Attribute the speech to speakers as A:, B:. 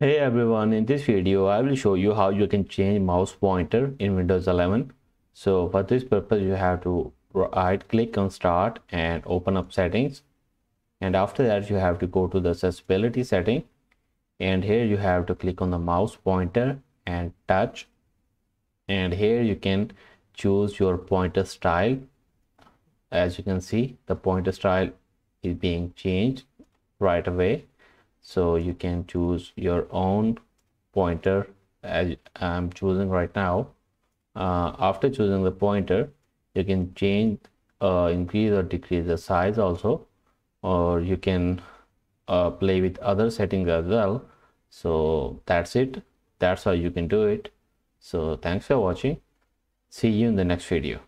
A: Hey everyone, in this video I will show you how you can change mouse pointer in Windows 11. So for this purpose you have to right click on start and open up settings. And after that you have to go to the accessibility setting. And here you have to click on the mouse pointer and touch. And here you can choose your pointer style. As you can see the pointer style is being changed right away so you can choose your own pointer as I'm choosing right now. Uh, after choosing the pointer you can change uh, increase or decrease the size also or you can uh, play with other settings as well. So that's it. That's how you can do it. So thanks for watching. See you in the next video